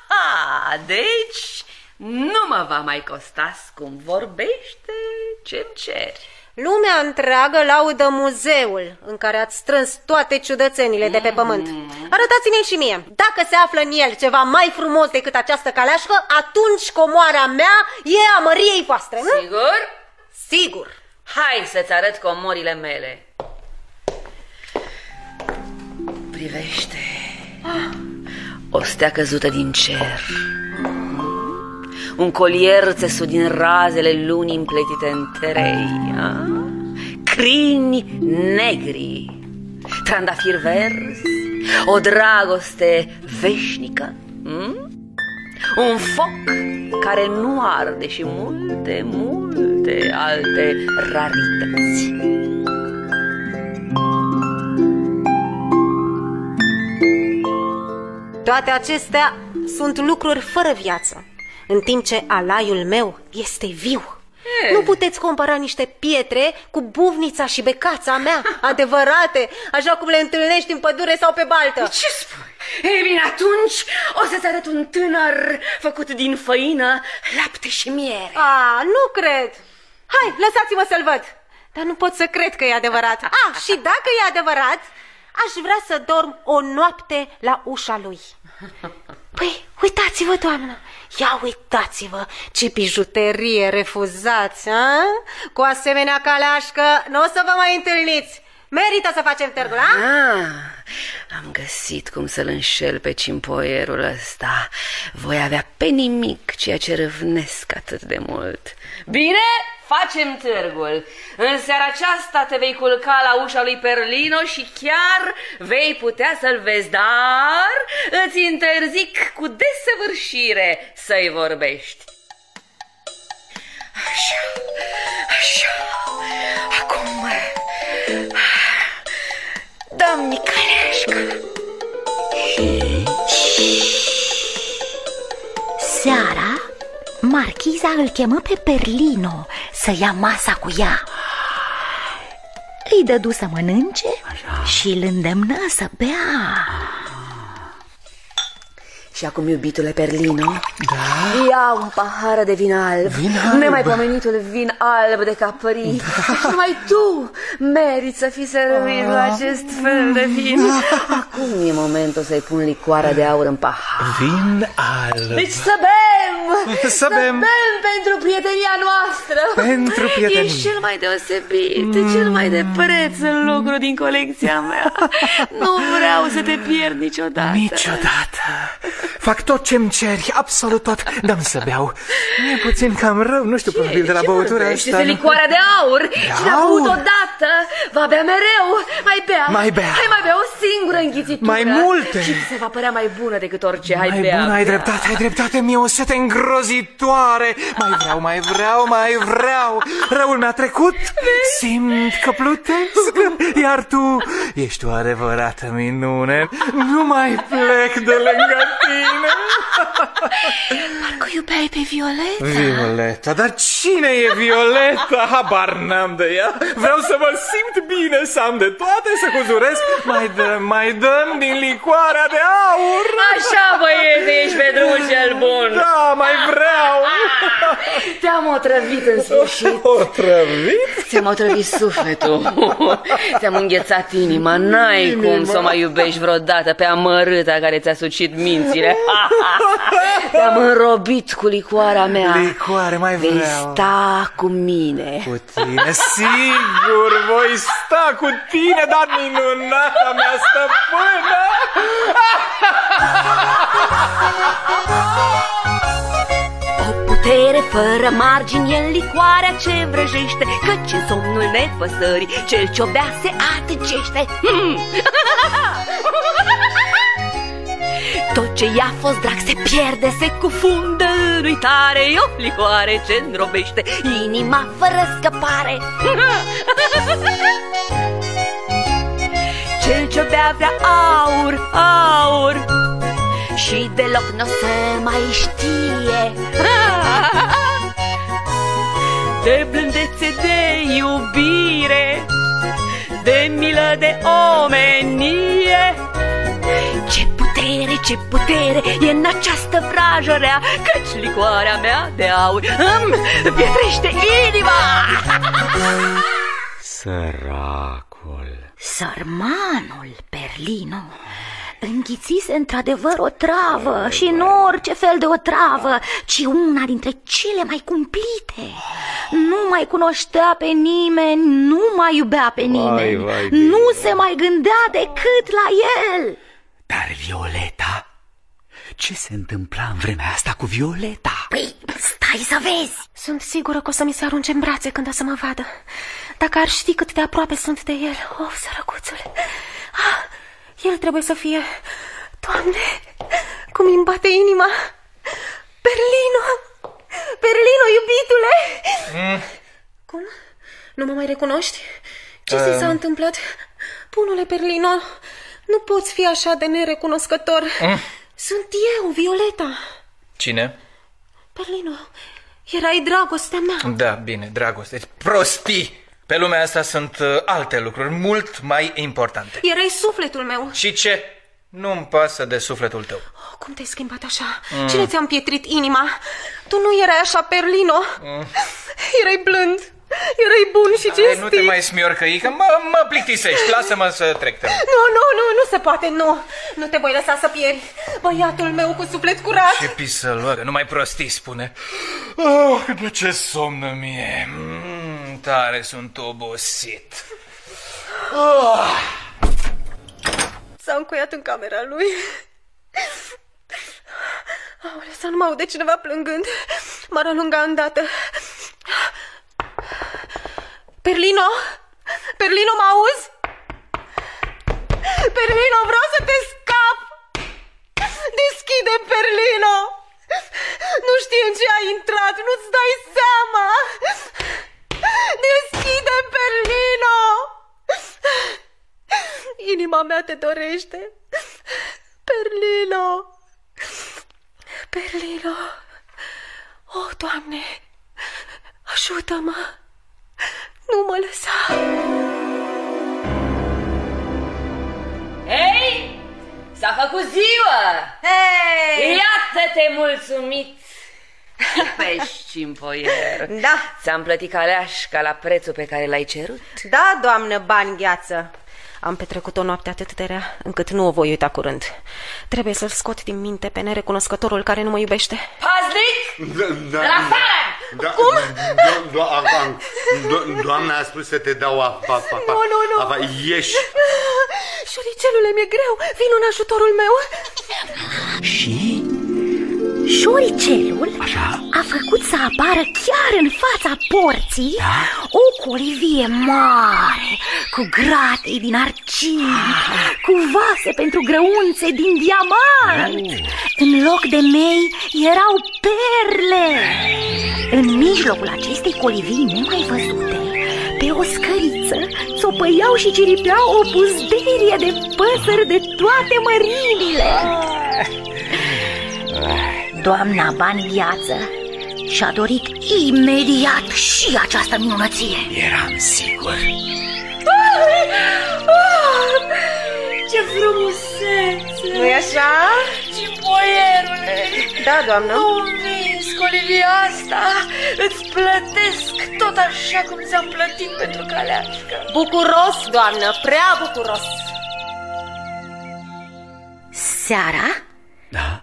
Ha, deci nu mă va mai costa cum vorbește ce-mi ceri. Lumea întreagă laudă muzeul în care ați strâns toate ciudățenile de pe pământ. Arătați-ne și mie. Dacă se află în el ceva mai frumos decât această caleașcă, atunci comoara mea e a măriei voastre, nu? Sigur? Sigur. Hai să-ți arăt comorile mele. Privește. O stea căzută din cer. Un colier țesut din razele lunii împletite în trei. a? Crini negri. Trandafir verzi. O dragoste veșnică. m? Un foc care nu arde și multe, multe alte rarități. Toate acestea sunt lucruri fără viață, în timp ce alaiul meu este viu. E. Nu puteți compara niște pietre cu buvnița și becața mea, [laughs] adevărate, așa cum le întâlnești în pădure sau pe baltă. Ce spui? Ei bine, atunci o să-ți arăt un tânăr făcut din făină, lapte și miere. A, nu cred. Hai, lăsați-mă să-l văd. Dar nu pot să cred că e adevărat. A, [laughs] și dacă e adevărat, aș vrea să dorm o noapte la ușa lui. [laughs] Păi, uitați-vă, doamnă, ia uitați-vă ce bijuterie refuzați, a? Cu asemenea caleașcă nu o să vă mai întâlniți. Merită să facem târgul, a? Ah, am găsit cum să-l înșel pe cimpoierul ăsta. Voi avea pe nimic ceea ce râvnesc atât de mult. Bine, facem târgul. În seara aceasta te vei culca la ușa lui Perlino și chiar vei putea să-l vezi, dar îți interzic cu desăvârșire să-i vorbești. Așa, așa, acum... Dă-mi caleașcă. Seara, marchiza îl chemă pe Perlino să ia masa cu ea. Îi dădu să mănânce și îl îndemnă să bea Și acum, iubitule Perlino, Da? ia un pahar de vin alb, Vin alb? nemaipomenitul vin alb de capării. Da. Și numai tu meriți să fii servit cu acest fel de vin. Acum e momentul să-i pun licoarea de aur în pahar. Vin alb. Deci să bem! Să bem. pentru prietenia noastră! Pentru prietenie. Ești cel mai deosebit, mm. cel mai de preț în lucru din colecția mea. Nu vreau să te pierd niciodată. Niciodată. Fac tot ce-mi ceri, absolut tot, dar să beau. E puțin cam rău, nu știu, probabil de la băutura vorbești? asta. Este nu? licoarea de aur. Cine a aur? băut odată, va bea mereu. Mai bea. Mai bea. Hai mai bea o singură înghițitură. Mai multe. Și ți se va părea mai bună decât orice. Hai Mai bea. bună, ai bea. dreptate, ai dreptate, mie o sete îngrozitoare. Mai vreau, mai vreau, mai vreau. Răul mi-a trecut, simt că plutesc, iar tu ești o adevărată minune. Nu mai plec de lângă tine. Parcă o iubeai pe Violeta. Violeta, dar cine e Violeta? Habar n-am de ea. Vreau să mă simt bine, să am de toate, să cuzuresc. Mai dăm, mai dăm din licoarea de aur. Așa, băiete, ești pe drumul cel bun. Da, mai vreau. Te-am otrăvit în sfârșit. Otrăvit? Ți-am otrăvit sufletul. Ți-am înghețat inima. N-ai cum să o mai iubești vreodată pe amărâta care ți-a sucit mințile. [laughs] Te-am înrobit cu licoarea mea. Licoare, mai Vei vreau. sta cu mine. Cu tine, sigur, voi sta cu tine, dar minunata mea stăpână. O putere fără margini e licoarea ce vrăjește Căci în somnul nepăsării cel ce-o bea se adâncește Hmm. [laughs] Tot ce i-a fost drag se pierde, se cufundă în uitare E o licoare ce înrobește inima fără scăpare. [laughs] Cel ce-o bea vrea aur, aur Și deloc n-o să mai știe. [laughs] De blândețe, de iubire De milă, de omenie Ce putere, ce putere e în această vrajă rea Căci licoarea mea de aur îmi pietrește inima [laughs] Săracul. Sărmanul Perlino înghițise într-adevăr o travă și nu orice fel de o travă, ci una dintre cele mai cumplite. Nu mai cunoștea pe nimeni, nu mai iubea pe nimeni, vai, nu se mai gândea decât la el. Dar Violeta? Ce se întâmpla în vremea asta cu Violeta? Păi, stai să vezi! Sunt sigură că o să mi se arunce în brațe când o să mă vadă. Dacă ar ști cât de aproape sunt de el. Of, sărăcuțule. Ah, el trebuie să fie... Doamne, cum îmi bate inima. Berlino! Berlino, iubitule! Mm. Cum? Nu mă mai recunoști? Ce ți Um. s-a întâmplat? Bunule Berlino, nu poți fi așa de nerecunoscător. Mm. Sunt eu, Violeta. Cine? Berlino, erai dragostea mea. Da, bine, dragoste. Prostii! Pe lumea asta sunt uh, alte lucruri mult mai importante. Erai sufletul meu. Și ce? Nu-mi pasă de sufletul tău. Oh, cum te-ai schimbat așa? Mm. Cine ți-a împietrit inima? Tu nu erai așa, Perlino. Mm. Erai blând. Erai bun și Hai, cinstit. nu te mai smiorcăi, că mă, mă plictisești. Lasă-mă să trec, te rog. Nu, nu, nu, nu se poate, nu. Nu te voi lăsa să pieri. Băiatul meu cu suflet curat. Ce pisălogă, nu mai prostii, spune. Oh, bă, ce somn mie. Mm, tare sunt obosit. Oh. S-a încuiat în camera lui. Aole, să nu mă aude cineva plângând. M-ar alunga îndată. Perlino? Perlino, mă auzi? Perlino, vreau să te scap! Deschide, Perlino! Nu știi în ce ai intrat, nu-ți dai seama! Deschide, Perlino! Inima mea te dorește. Perlino! Perlino! Oh, Doamne! Ajută-mă! Nu mă lăsa! Hei! S-a S-a făcut ziua! Hei! Iată-te mulțumit! [laughs] Chipești, cimpoier. Da. Ți-am plătit caleașca la prețul pe care l-ai cerut? Da, doamnă, bani gheață. Am petrecut o noapte atât de rea, încât nu o voi uita curând. Trebuie să-l scot din minte pe nerecunoscătorul care nu mă iubește. Paznic! Da, La afară! Da, Cum? Do, do, do, do, doamna a spus să te dau apa, apa, Nu, nu, nu. apa, ieși. Șoricelule, mi-e greu. Vin în ajutorul meu. Și șoricelul a făcut să apară chiar în fața porții o colivie mare, cu gratei din argint, cu vase pentru grăunțe din diamant. În loc de mei erau perle. În mijlocul acestei colivii nemai văzute, pe o scăriță, țopăiau și ciripeau o puzderie de păsări de toate mărimile. Doamna Bani Gheață și-a dorit imediat și această minunăție. Eram sigur. Ce frumusețe! Nu-i așa? Cimpoierule! Da, doamnă. Nu învins colivia asta! Îți plătesc tot așa cum ți-am plătit pentru caleașcă. Bucuros, doamnă, prea bucuros. Seara, Da?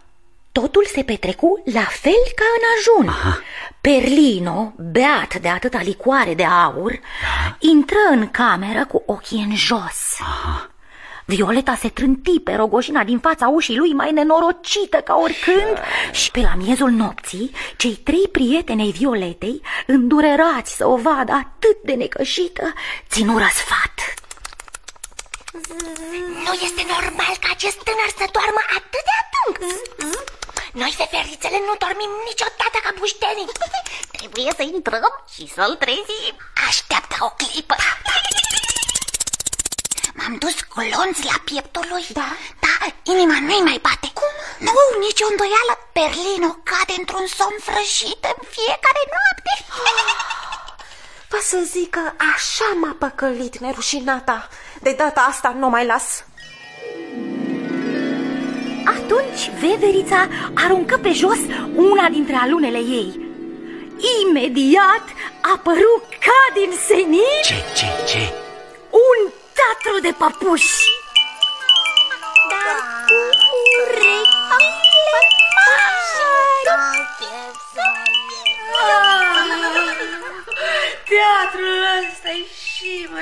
Totul se petrecu la fel ca în ajun. Aha. Perlino, beat de atâta licoare de aur, da. intră în cameră cu ochii în jos. Aha. Violeta se trânti pe rogoșina din fața ușii lui mai nenorocită ca oricând și pe la miezul nopții, cei trei prieteni ai Violetei, îndurerați să o vadă atât de necășită, ținură sfat. Nu este normal ca acest tânăr să doarmă atât de adânc. Noi, feferițele, nu dormim niciodată ca buștenii. Trebuie să intrăm și să-l trezim. Așteaptă o clipă. M-am dus cu lonț la pieptul lui. Da? Da, inima nu-i mai bate. Cum? Nu, nici o îndoială. Berlino cade într-un somn frășit în fiecare noapte. Vă să zic că așa m-a păcălit nerușinata. De data asta nu mai las. Atunci veverița aruncă pe jos una dintre alunele ei. Imediat apăru ca din senin Ce, ce, ce? un teatru de păpuși.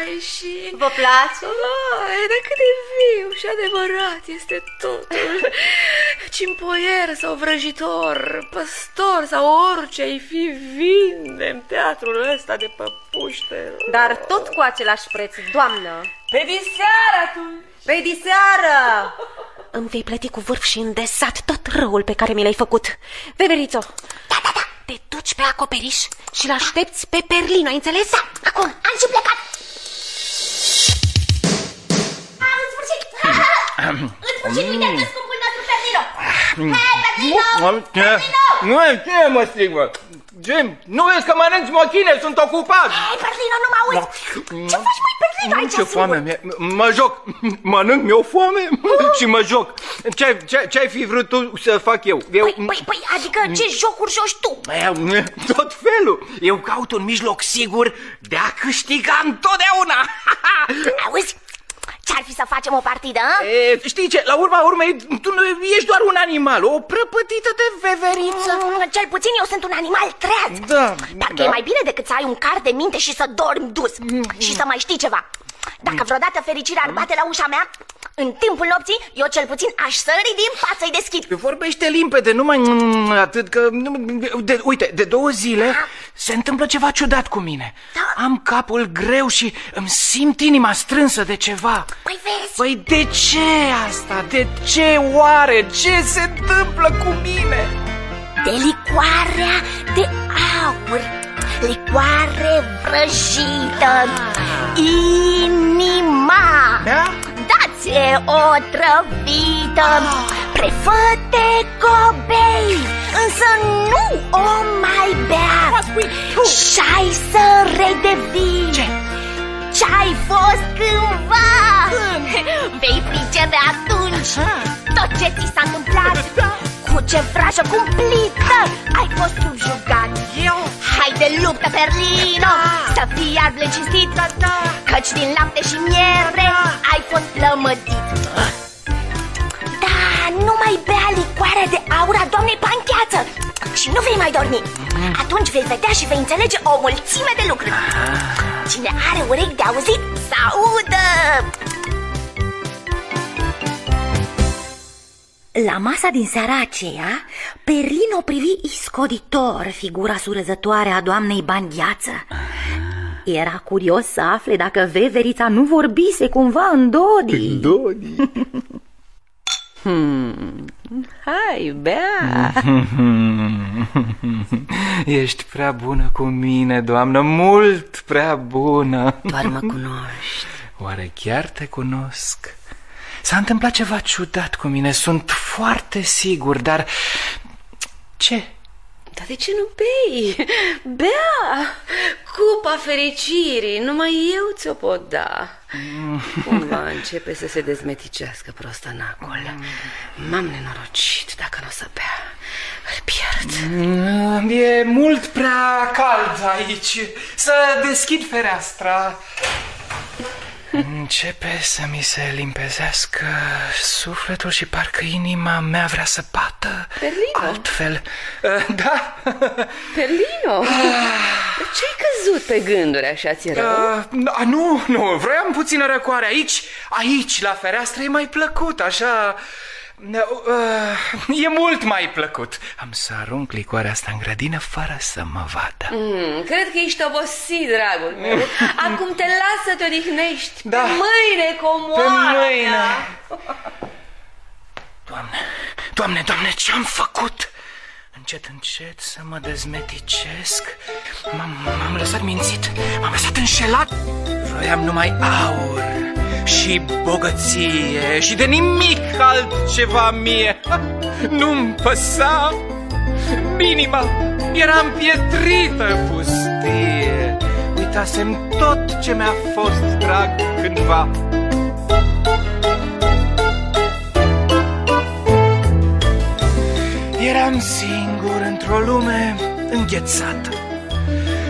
Și mai și... Vă place? Ai, dar cât de viu și adevărat este totul. [laughs] Cimpoier sau vrăjitor, păstor sau orice ai fi, vindem teatrul ăsta de păpuște. Dar tot cu același preț, doamnă. Pe diseară atunci! Pe diseară! [laughs] Îmi vei plăti cu vârf și îndesat tot răul pe care mi l-ai făcut. Veverițo, Da, da, da. te duci pe acoperiș și l-aștepți pe Perlino, ai înțeles? Da, acum, am și plecat. În sfârșit, uite, te scumpul nostru Perlino. Hei, Perlino! Nu, ce mă strig, mă? Ce? Nu vezi că mănânci mochine, sunt ocupat. Hei, Perlino, nu mă auzi. Ce faci, măi, Perlino, aici Ce foame mi Mă joc, mănânc, mi-o foame și mă joc. Ce, ce, ce ai fi vrut tu să fac eu? eu Păi, păi, păi, adică ce jocuri joci tu? eu tot felul. Eu caut un mijloc sigur de a câștiga întotdeauna. [laughs] Auzi, ce-ar fi să facem o partidă, a? E, știi ce, la urma urmei, tu nu ești doar un animal, o prăpătită de veveriță. Mm, Cel puțin eu sunt un animal treaz. Da, Parcă da. e mai bine decât să ai un car de minte și să dormi dus. Și să mai știi ceva. Dacă vreodată fericirea ar bate la ușa mea, în timpul nopții, eu cel puțin aș sări din pat să-i deschid. Vorbește limpede, nu mai mm, atât că... nu- De, uite, de două zile se întâmplă ceva ciudat cu mine. Am capul greu și îmi simt inima strânsă de ceva. Păi vezi, Păi de ce asta? De ce oare? Ce se întâmplă cu mine? de licoarea de aur, licoare vrăjită, inima. Da? Dați-e o trăvită, prefăte cobei, însă nu o mai bea. Și-ai să redevii? Ce? ce-ai fost cândva. Vei pricepe atunci ce ți s-a întâmplat. Cu ce vrajă cumplită Ai fost subjugat Eu? Hai de luptă, Perlino Să fii arb cinstit Căci din lapte și miere Ai fost plămădit. Da, nu mai bea licoarea de aur a doamnei Pancheață Și nu vei mai dormi. Atunci vei vedea și vei înțelege o mulțime de lucruri. Cine are urechi de auzit, să audă La masa din seara aceea, Perlin o privi iscoditor figura surăzătoare a doamnei Bandhiață. Era curios să afle dacă veverița nu vorbise cumva în Dodi. Dodi. [laughs] Hmm. Hai, bea [laughs] Ești prea bună cu mine, doamnă, mult prea bună Doar mă cunoști Oare chiar te cunosc? S-a întâmplat ceva ciudat cu mine, sunt foarte sigur, dar... Ce? Dar de ce nu bei? Bea! Cupa fericirii, numai eu ți-o pot da Cumva începe să se dezmeticească prostanacul M-am nenorocit dacă nu o să bea Îl pierd Mm, E mult prea cald aici Să deschid fereastra Începe să mi se limpezească sufletul și parcă inima mea vrea să bată Perlino. altfel. Uh, Da, [laughs] Perlino, de ce ai căzut pe gânduri așa ți rău? Uh, nu, nu, vroiam puțină răcoare aici, aici, la fereastră, e mai plăcut, așa... Uh, e mult mai plăcut. Am să arunc licoarea asta în grădină fără să mă vadă. Mm, cred că ești obosit, dragul meu [laughs] Acum te las să te odihnești Da. Pe mâine, comoara Pe mâine. mea. [laughs] Doamne, doamne, doamne, ce-am făcut? Încet, încet să mă dezmeticesc M-am, m-am lăsat mințit, m-am lăsat înșelat Vroiam numai aur și bogăție Și de nimic altceva mie. Nu-mi păsa. Inima era împietrită pustie. Uitasem tot ce mi-a fost drag cândva. Eram singur într-o lume înghețată.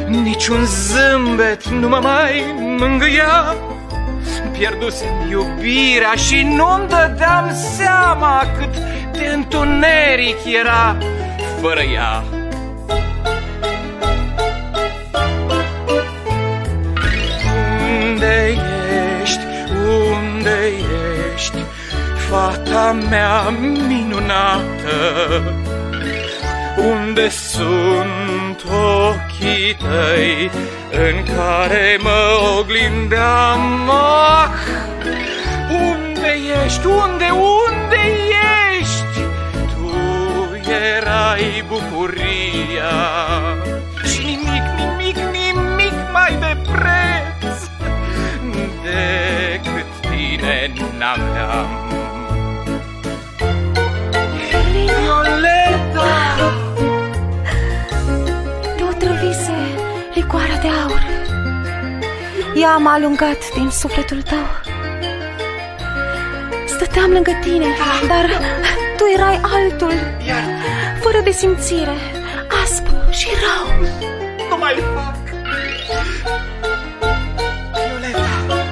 Niciun zâmbet nu mă mai mângâia Pierdusem iubirea și nu-mi dădeam seama Cât de întuneric era fără ea. Unde ești, unde ești, fata mea minunată? Unde sunt ochii tăi în care mă oglindeam? Ah, unde ești, unde, unde ești? Tu erai bucuria și nimic, nimic, nimic mai de preț decât tine n-aveam. Ea m-a alungat din sufletul tău Stăteam lângă tine, dar tu erai altul Fără de simțire, aspru și rău Nu mai fac! Violeta!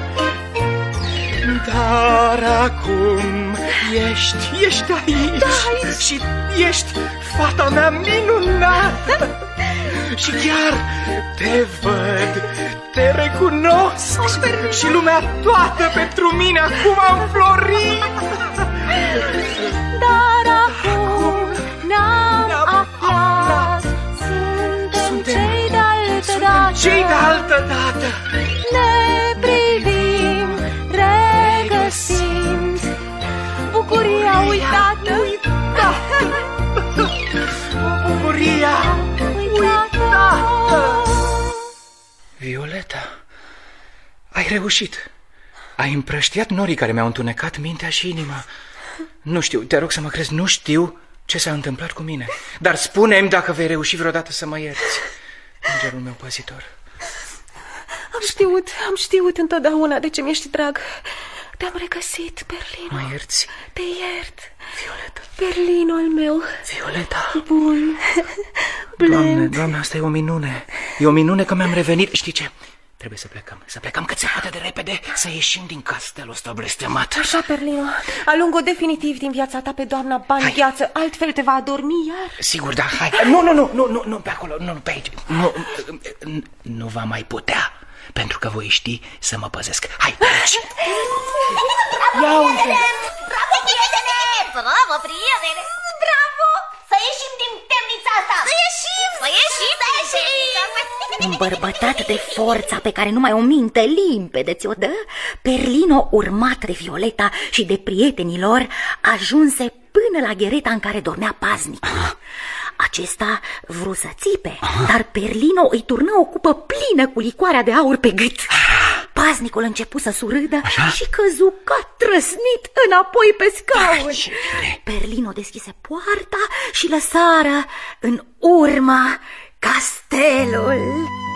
Dar acum ești, ești aici, Da, aici. Și ești fata mea minunată [laughs] Și chiar te văd, te recunosc Și lumea toată pentru mine acum am florit. Dar acum ne-am aflat. Suntem cei de altă dată. Cei de altă dată. Ne privim, regăsind Bucuria uitată. [laughs] Bucuria uitată Violeta, ai reușit Ai împrăștiat norii care mi-au întunecat mintea și inima Nu știu, te rog să mă crezi, nu știu ce s-a întâmplat cu mine Dar spune-mi dacă vei reuși vreodată să mă ierți Îngerul meu păzitor Am știut, am știut întotdeauna de ce mi-ești drag Te-am regăsit, Berlino. Mă ierți? Te iert. Violeta. Berlino al meu. Violeta. Bun. Doamne, doamne, asta e o minune. E o minune că mi-am revenit. Știi ce? Trebuie să plecăm, să plecăm cât se poate de repede, să ieșim din castelul ăsta blestemat. Așa, Berlino, alung-o definitiv din viața ta pe doamna Bani Gheață, altfel te va adormi iar. Sigur, da, hai. Nu, nu, nu, nu, nu, nu pe acolo, nu, nu pe aici. Nu, nu va mai putea, pentru că voi ști să mă păzesc. Hai, pe aici. Ia uite. Bravo, prietene! Bravo, prietene! Bravo! Să ieșim din temnița asta! Să ieșim! Să ieșim! Să ieșim! Îmbărbătat de forța pe care numai o minte limpede ți-o dă, Perlino, urmat de Violeta și de prietenii lor, ajunse până la ghereta în care dormea paznic. Acesta vrut să țipe, dar Perlino îi turnă o cupă plină cu licoarea de aur pe gât. Paznicul începu să surâdă Așa? și căzu ca trăsnit înapoi pe scaun. Perlino deschise poarta și lăsară în urmă castelul. Eh,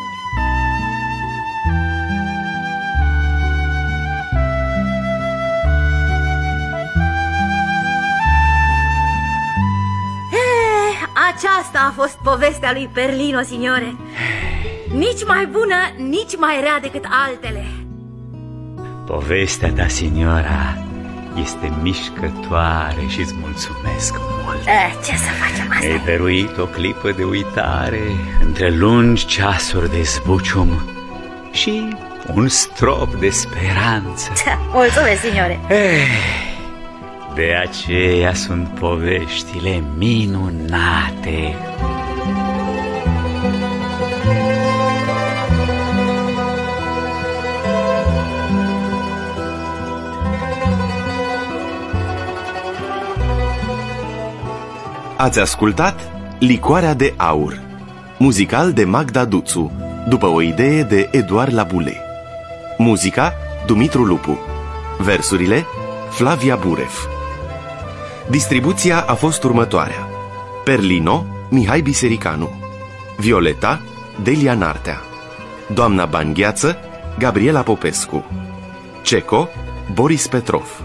Aceasta a fost povestea lui Perlino, signore. Nici mai bună, nici mai rea decât altele. Povestea ta, signora, este mișcătoare și îți mulțumesc mult. Eh, ce să facem asta? Ai dăruit o clipă de uitare între lungi ceasuri de zbucium și un strop de speranță. Mulțumesc, signore. Eh, de aceea sunt poveștile minunate. Ați ascultat Licoarea de Aur, muzical de Magda Duțu, după o idee de Eduard Labule. Muzica Dumitru Lupu. Versurile Flavia Buref. Distribuția a fost următoarea. Perlino Mihai Bisericanu. Violeta Delia Nartea. Doamna Bangheață Gabriela Popescu. Ceco Boris Petrov.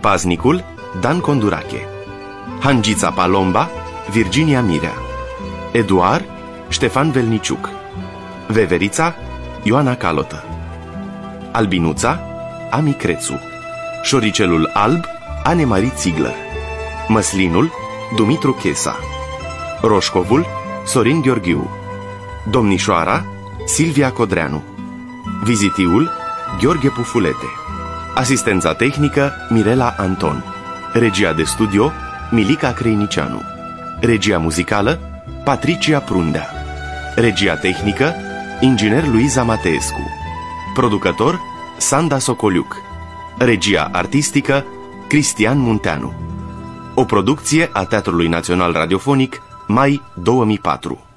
Paznicul Dan Condurache. Hangița Palomba, Virginia Mirea Eduard, Ștefan Velniciuc Veverița, Ioana Calotă Albinuța, Ami Crețu Șoricelul Alb, Anemarie Ziegler Măslinul, Dumitru Chesa. Roșcovul, Sorin Gheorghiu. Domnișoara, Silvia Codreanu. Vizitiul, Gheorghe Pufulete. Asistența tehnică, Mirela Anton. Regia de studio, Milica Creinicianu Regia muzicală Patricia Prundea. Regia tehnică Inginer Luiza Mateescu. Producător Sanda Socoliuc. Regia artistică Cristian Munteanu. O producție a Teatrului Național Radiofonic Mai 2004